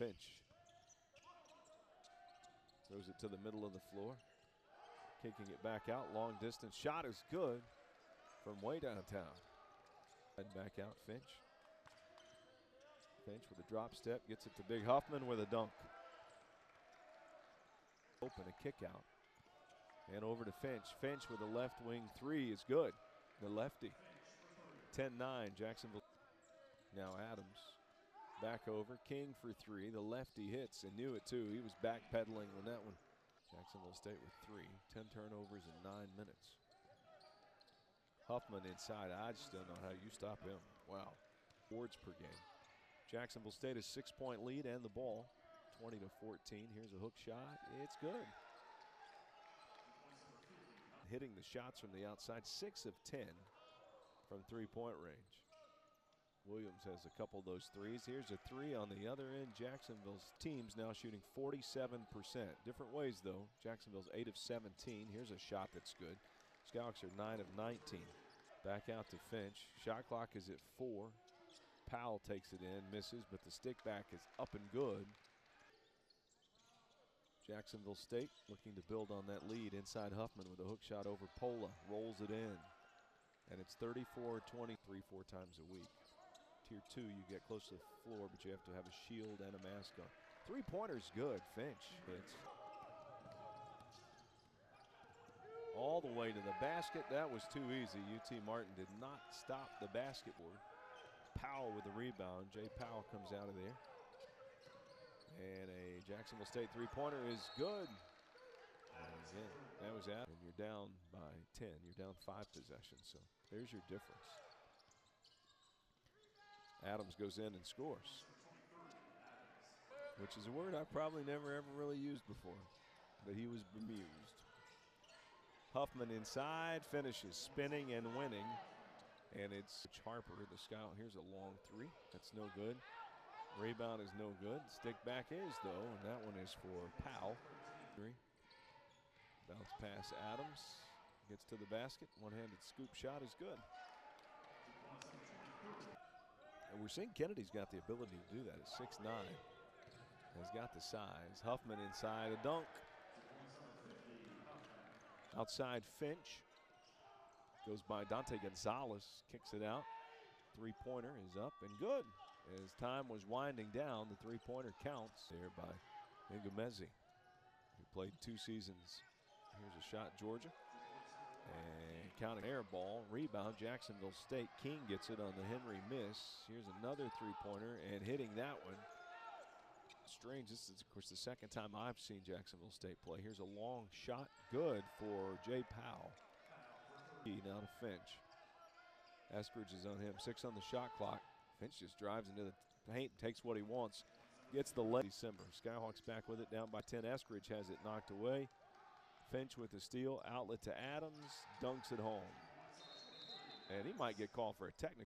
Finch throws it to the middle of the floor, kicking it back out. Long distance shot is good from way downtown. And back out Finch. Finch with a drop step gets it to Big Huffman with a dunk. Open a kick out. And over to Finch. Finch with a left wing three is good. The lefty. 10 9, Jacksonville. Now Adams back over. King for three. The lefty hits and knew it too. He was backpedaling on that one. Jacksonville State with three. 10 turnovers in nine minutes. Huffman inside. I just don't know how you stop him. Wow. Boards per game. Jacksonville State a six point lead and the ball. 20 to 14. Here's a hook shot. It's good. Hitting the shots from the outside, six of 10 from three point range. Williams has a couple of those threes. Here's a three on the other end. Jacksonville's team's now shooting 47%. Different ways, though. Jacksonville's 8 of 17. Here's a shot that's good. Skyhawks are 9 of 19. Back out to Finch. Shot clock is at 4. Powell takes it in, misses, but the stick back is up and good. Jacksonville State looking to build on that lead inside Huffman with a hook shot over Pola. Rolls it in. And it's 34 23 four times a week. Tier two, you get close to the floor, but you have to have a shield and a mask on. Three pointers good. Finch hits. All the way to the basket. That was too easy. UT Martin did not stop the basketboard. Powell with the rebound. Jay Powell comes out of there. And a Jacksonville State three pointer is good. Again, that was out. And you're down by 10. You're down five possessions. So there's your difference. Adams goes in and scores, which is a word I probably never ever really used before, but he was bemused. Huffman inside, finishes spinning and winning. And it's Harper, the scout. Here's a long three. That's no good. Rebound is no good. Stick back is, though, and that one is for Powell. Three. Bounce pass Adams. Gets to the basket. One handed scoop shot is good. And we're seeing Kennedy's got the ability to do that at 6'9. Has got the size. Huffman inside a dunk. Outside Finch. Goes by Dante Gonzalez. Kicks it out. Three pointer is up and good. As time was winding down, the three pointer counts there by Ngumezi, who played two seasons. Here's a shot, Georgia. And counting air ball, rebound, Jacksonville State. King gets it on the Henry miss. Here's another three pointer and hitting that one. Strange, this is, of course, the second time I've seen Jacksonville State play. Here's a long shot, good for Jay Powell. Now to Finch. Eskridge is on him, six on the shot clock. Finch just drives into the paint, takes what he wants, gets the late December. Skyhawks back with it, down by 10. Eskridge has it knocked away. Finch with the steal, outlet to Adams, dunks it home. And he might get called for a technical.